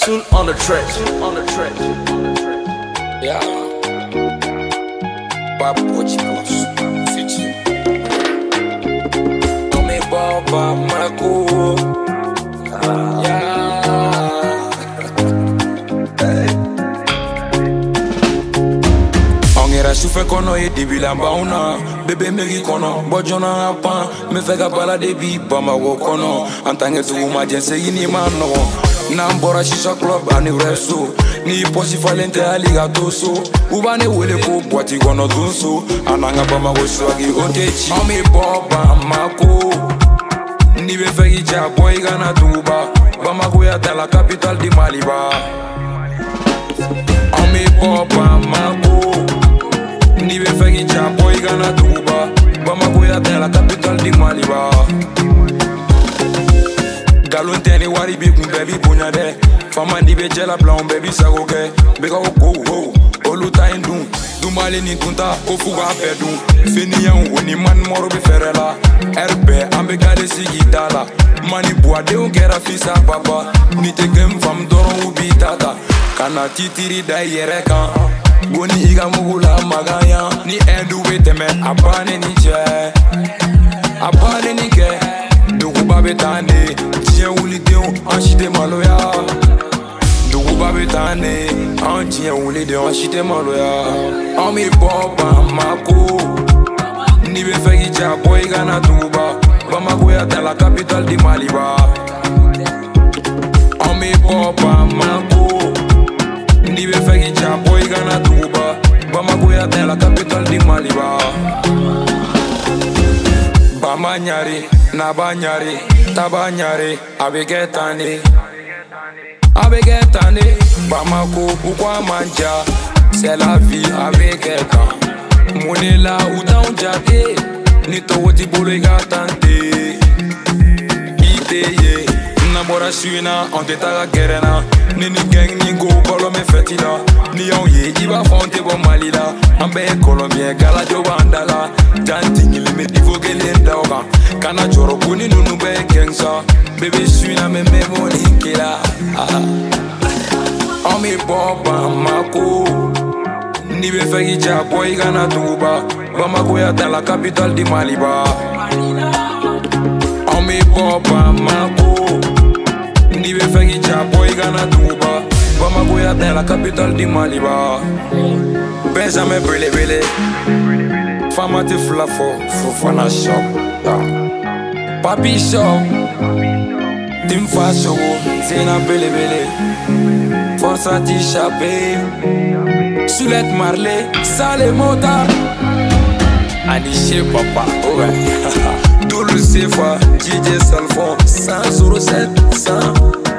Soon on the track, on the track. Yeah. Papo Chicos. Fiti. Tome Baba Marco. Yeah. Yɛrɛ sufɛ kɔnɔ ye dibilanbaw na bebe megi kɔnɔ bɔ jɔna ka pan n bɛ bala de bi bamako kɔnɔ an tankɛ tugu ma jɛn segini ma nɔgɔ n'an bɔra shisha club ani resto ni pɔsi falen tɛ hali ka to so u b'a ne wele ko bɔti kɔnɔ donso an n'an ka bamako suwagi o tɛ ci anw bɛ bɔ bamako n'i bɛ fɛ k'i ja bɔ i kana tuguba bamako ya ta la capitale di maliba. Anw bɛ bɔ bamako n'i bɛ fɛ k'i ja bɔ i kana tuguba bamako ya ta la capitale di maliba galon tɛ ni wari b'i kun bɛɛ b'i bonya dɛ fama n'i bɛ jɛla bila anw bɛɛ b'i sago kɛ bɛkaw ko ho olu ta ye dun. Dunbali ni dunta ko f'u k'a bɛɛ dun. Feniyanw o ni manimɔrɔ bɛ fɛrɛ la. Ɛri bɛɛ an bɛ gale sigi da la. Mani buwadenw kɛra fisa papa. Ni tɛ kɛ n faamu dɔrɔn u b'i ta ta ka na titiri da i yɛrɛ kan. Ko ni i ka mugu la magan yan. Ni ɛndu bɛ tɛmɛ a bannen ni cɛ a bannen ni kɛ duguba bɛ taa ne diɲɛ wulidenw an tɛ maloya. Duguba bɛ taa ne an diɲɛ wulidenw an si tɛ maloya. An bɛ bɔ bamako n'i bɛ fɛ k'i ja bɔ i kana duguba bamako ya ta la capitale di maliba. An bɛ bɔ bamako n'i bɛ fɛ k'i ja bɔ i kana duguba bamako ya ta la capitale di maliba bama ɲari naba ɲari taba ɲari a bɛ kɛ tan de a bɛ kɛ tan de bamako u ko a man ja c'est la vie a bɛ kɛ tan mun de la u t'anw jate ni togo t'i bolo i ka tan te i tɛ ye n'a bɔra su in na anw tɛ taga gɛrɛ na ni ni gɛng ni ko bɔlɔ bɛ fɛti la ni y'anw ye i b'a fɔ anw tɛ mali la an bɛɛ kɔlɔnbiɲɛ galajo b'an da la jan tingili bɛ difo kelen da o kan kana jɔrɔ ko ni ninnu bɛɛ gɛng sa bɛɛ bɛ su in na mɛ mɛ bɔ nin kela anw bɛ n'i bɛ fɛ ja bɔ i kana bamako ya ta la capitale di maliba. Anw bɛ bɔ bamako n'i bɛ fɛ k'i la capitale di maliba benjamin belebele fama tɛ fila shop papi shop timfa sogo zena belebele forsa ti chape Soulette Marley, Sale Mota. Ani chez papa, le CFA, DJ Salfon 100 sur 700